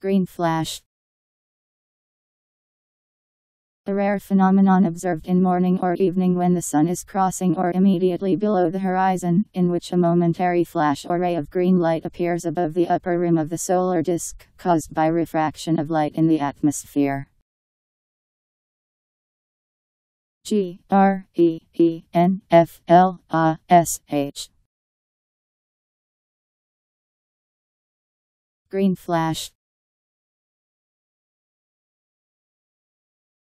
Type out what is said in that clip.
Green flash. A rare phenomenon observed in morning or evening when the sun is crossing or immediately below the horizon, in which a momentary flash or ray of green light appears above the upper rim of the solar disk, caused by refraction of light in the atmosphere. G R E E N F L A S H Green flash